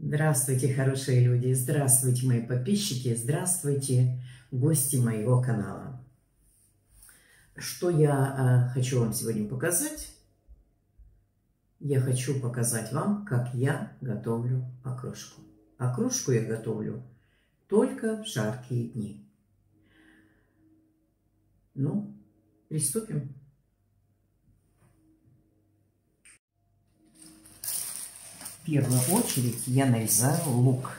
Здравствуйте, хорошие люди! Здравствуйте, мои подписчики! Здравствуйте, гости моего канала! Что я э, хочу вам сегодня показать? Я хочу показать вам, как я готовлю окрошку. Окрошку я готовлю только в жаркие дни. Ну, приступим. Первую очередь я нарезаю лук.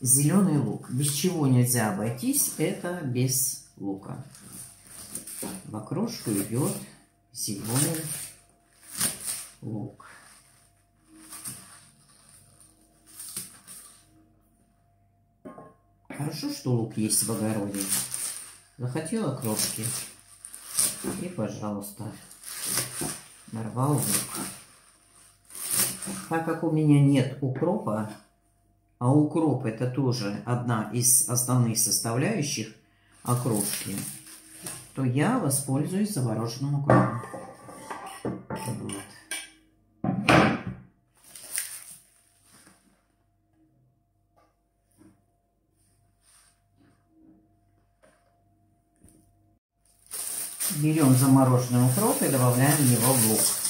Зеленый лук. Без чего нельзя обойтись, это без лука. В окрошку идет зеленый лук. Хорошо, что лук есть в огороде. Захотела крошки. И, пожалуйста, нарвал лук. Так как у меня нет укропа, а укроп это тоже одна из основных составляющих окрошки, то я воспользуюсь замороженным укропом. Вот. Берем замороженный укроп и добавляем его в лук.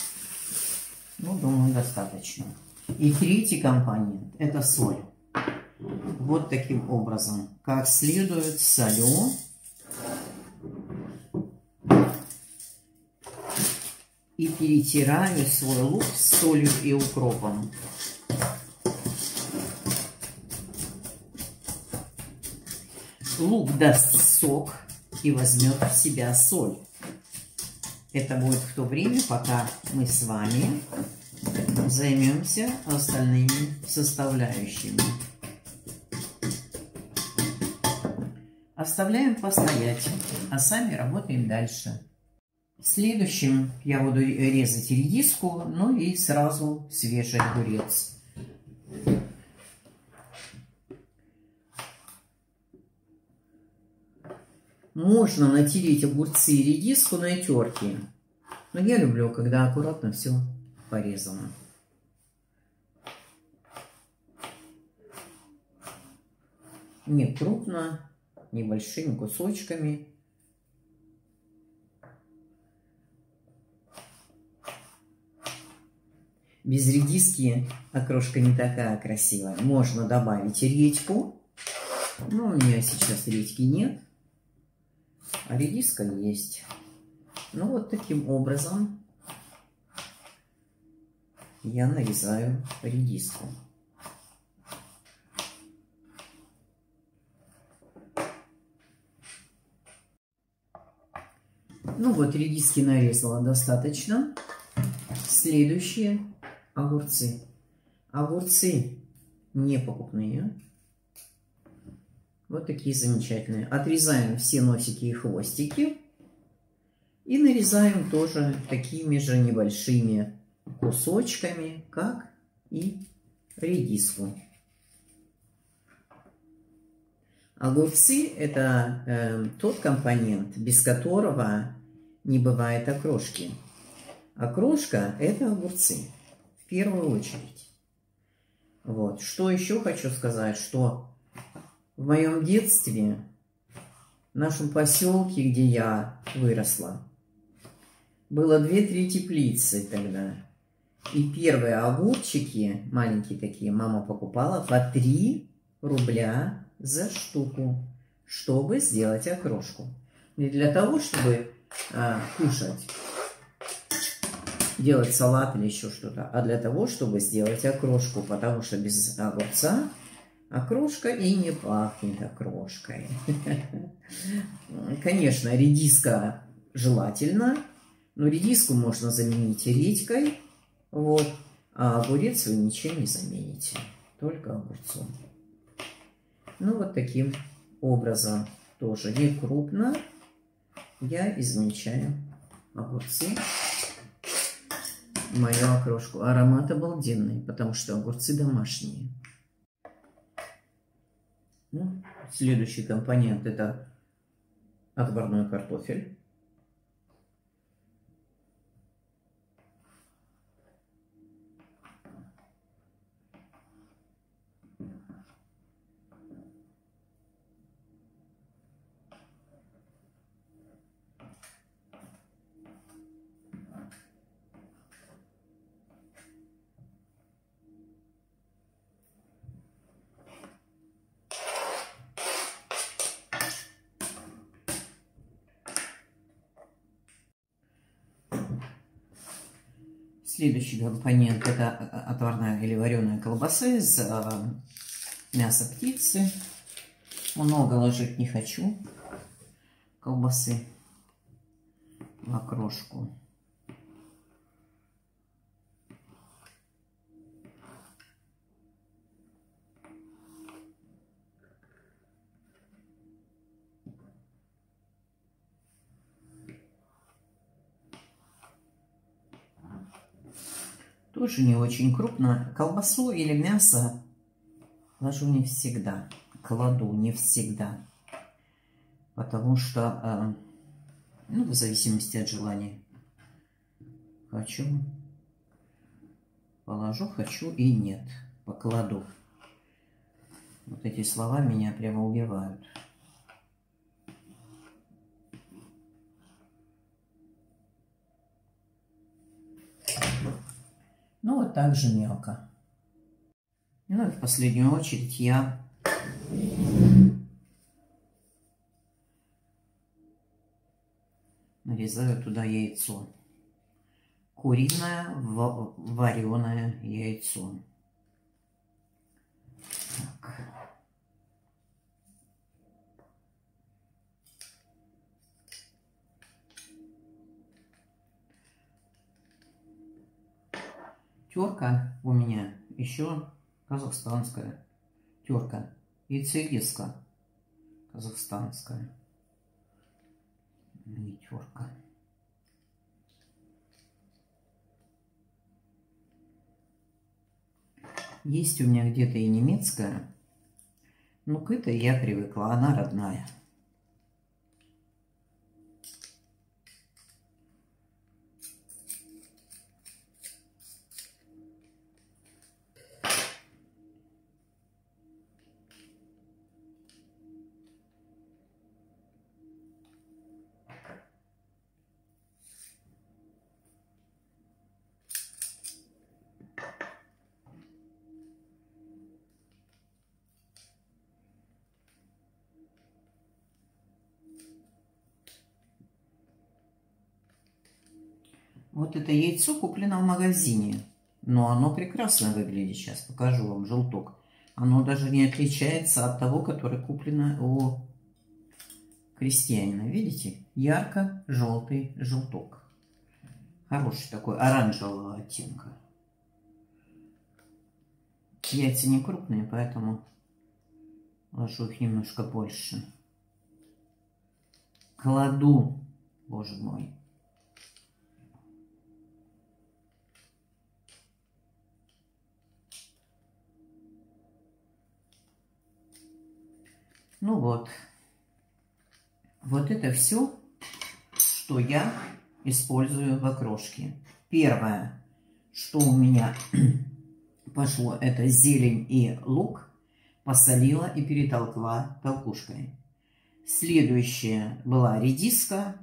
Ну, думаю, достаточно. И третий компонент – это соль. Вот таким образом, как следует солю. И перетираю свой лук с солью и укропом. Лук даст сок и возьмет в себя соль. Это будет в то время, пока мы с вами займемся остальными составляющими. Оставляем постоять, а сами работаем дальше. Следующим я буду резать редиску, ну и сразу свежий огурец. Можно натереть огурцы и редиску на терке. Но я люблю, когда аккуратно все порезано. Не крупно, небольшими кусочками. Без редиски окрошка не такая красивая. Можно добавить редьку. Но у меня сейчас редьки нет. А редиска есть. Ну, вот таким образом я нарезаю редиску. Ну вот, редиски нарезала достаточно. Следующие огурцы. Огурцы не покупные. Вот такие замечательные. Отрезаем все носики и хвостики. И нарезаем тоже такими же небольшими кусочками, как и редиску. Огурцы – это э, тот компонент, без которого не бывает окрошки. Окрошка – это огурцы, в первую очередь. Вот. Что еще хочу сказать, что в моем детстве, в нашем поселке, где я выросла, было две-три теплицы тогда. И первые огурчики, маленькие такие, мама покупала по 3 рубля за штуку, чтобы сделать окрошку. Не для того, чтобы а, кушать, делать салат или еще что-то, а для того, чтобы сделать окрошку, потому что без огурца окрошка и не пахнет окрошкой. Конечно, редиска желательно, но редиску можно заменить редькой, вот, а огурец вы ничем не замените, только огурцом. Ну, вот таким образом тоже не крупно я измельчаю огурцы мою окрошку. Аромат обалденный, потому что огурцы домашние. Ну, следующий компонент это отварной картофель. Следующий компонент это отварная или вареная колбаса из э, мяса птицы. Много ложить не хочу колбасы в окрошку. Тоже не очень крупно. Колбасу или мясо ложу не всегда. Кладу не всегда. Потому что, э, ну, в зависимости от желания. Хочу, положу, хочу и нет. Покладу. Вот эти слова меня прямо убивают. Ну, вот так же мелко. Ну и в последнюю очередь я нарезаю туда яйцо. Куриное вареное яйцо. Терка у меня еще казахстанская. Терка. Яйцелеска казахстанская. Не терка. Есть у меня где-то и немецкая, но к этой я привыкла, она родная. Вот это яйцо куплено в магазине. Но оно прекрасно выглядит. Сейчас покажу вам желток. Оно даже не отличается от того, которое куплено у крестьянина. Видите? Ярко-желтый желток. Хороший такой, оранжевого оттенка. Яйца не крупные, поэтому ложу их немножко больше. Кладу, боже мой, Ну вот. Вот это все, что я использую в окрошке. Первое, что у меня пошло, это зелень и лук. Посолила и перетолкла толкушкой. Следующее была редиска,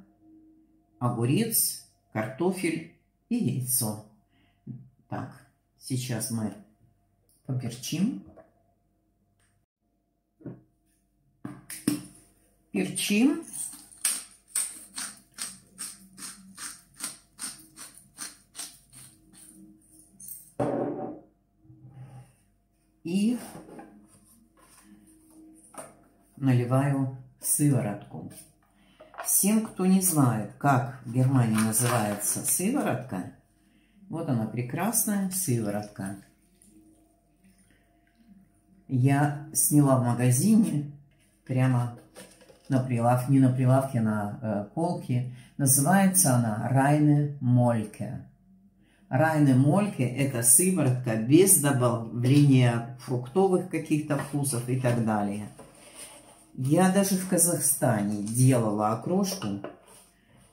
огурец, картофель и яйцо. Так, сейчас мы поперчим. Перчим. И наливаю сыворотку. Всем, кто не знает, как в Германии называется сыворотка, вот она прекрасная сыворотка. Я сняла в магазине прямо на прилавке, не на прилавке, а на э, полке. Называется она Райне Мольке. Райне Мольке – это сыворотка без добавления фруктовых каких-то вкусов и так далее. Я даже в Казахстане делала окрошку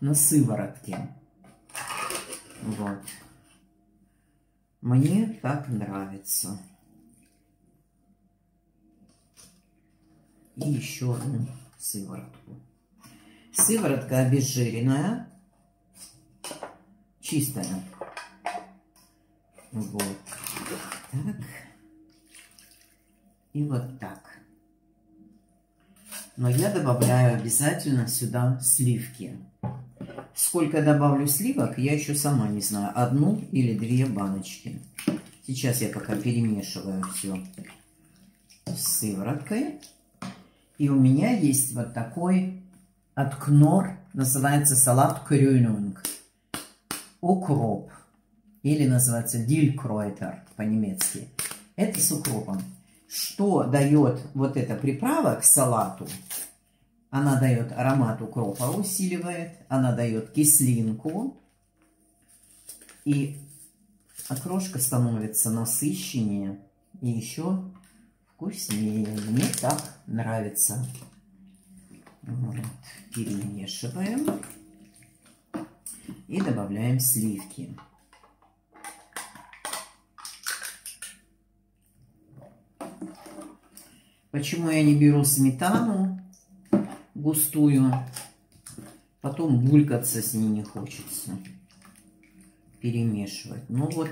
на сыворотке. Вот. Мне так нравится. И еще одну сыворотку. Сыворотка обезжиренная, чистая. Вот так. И вот так. Но я добавляю обязательно сюда сливки. Сколько добавлю сливок, я еще сама не знаю. Одну или две баночки. Сейчас я пока перемешиваю все с сывороткой. И у меня есть вот такой от Кнор, называется салат крюнунг. Укроп. Или называется дилькройтер по-немецки. Это с укропом. Что дает вот эта приправа к салату? Она дает аромат укропа, усиливает. Она дает кислинку. И окрошка становится насыщеннее. И еще вкуснее. Мне так нравится. Вот. Перемешиваем. И добавляем сливки. Почему я не беру сметану густую? Потом булькаться с ней не хочется. Перемешивать. Ну вот,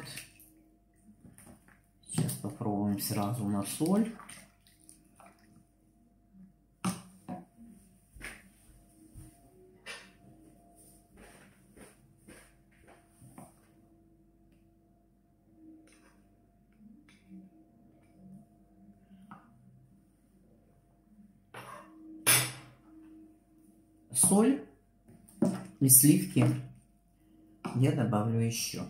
попробуем сразу на соль. соль и сливки я добавлю еще.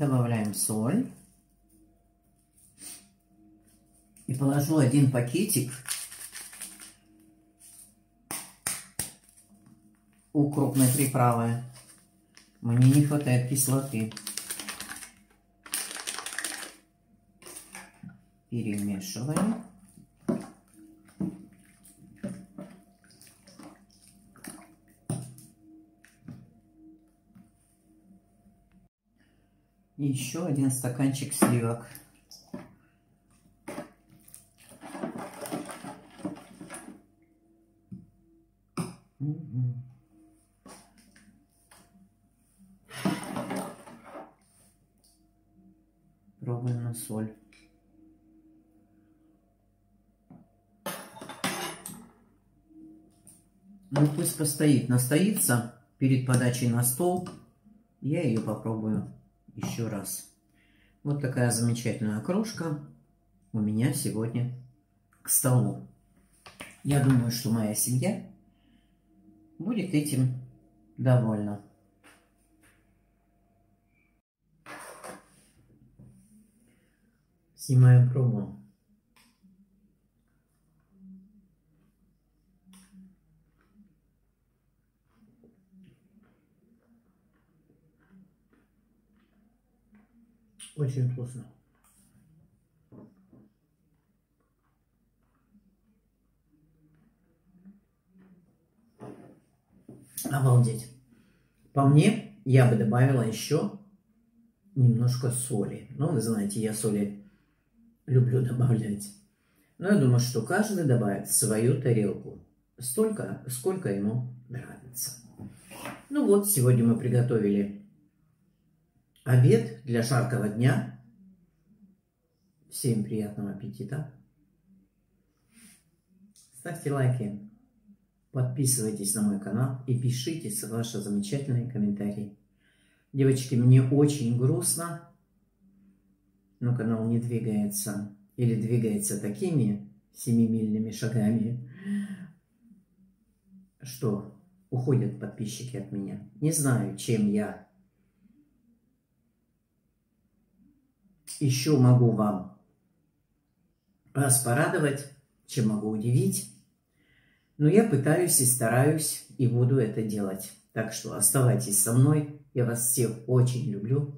Добавляем соль. И положу один пакетик укропной приправы. Мне не хватает кислоты. Перемешиваем. И еще один стаканчик сливок. Пробуем на соль. Ну, пусть постоит. Настоится перед подачей на стол. Я ее попробую еще раз. Вот такая замечательная окрошка у меня сегодня к столу. Я думаю, что моя семья будет этим довольна. Снимаем пробу. Очень вкусно. Обалдеть. По мне, я бы добавила еще немножко соли. Ну, вы знаете, я соли люблю добавлять. Но я думаю, что каждый добавит свою тарелку. Столько, сколько ему нравится. Ну вот, сегодня мы приготовили обед для жаркого дня. Всем приятного аппетита. Ставьте лайки, подписывайтесь на мой канал и пишите ваши замечательные комментарии. Девочки, мне очень грустно, но канал не двигается или двигается такими семимильными шагами, что уходят подписчики от меня. Не знаю, чем я еще могу вам вас порадовать, чем могу удивить. Но я пытаюсь и стараюсь, и буду это делать. Так что оставайтесь со мной. Я вас всех очень люблю.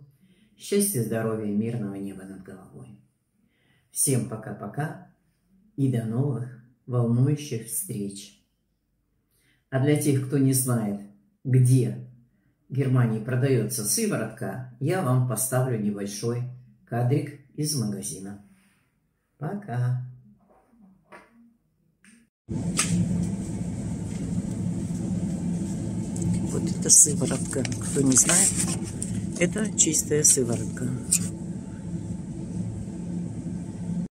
Счастья, здоровья и мирного неба над головой. Всем пока-пока и до новых волнующих встреч. А для тех, кто не знает, где в Германии продается сыворотка, я вам поставлю небольшой кадрик из магазина. Пока! Вот это сыворотка. Кто не знает, это чистая сыворотка.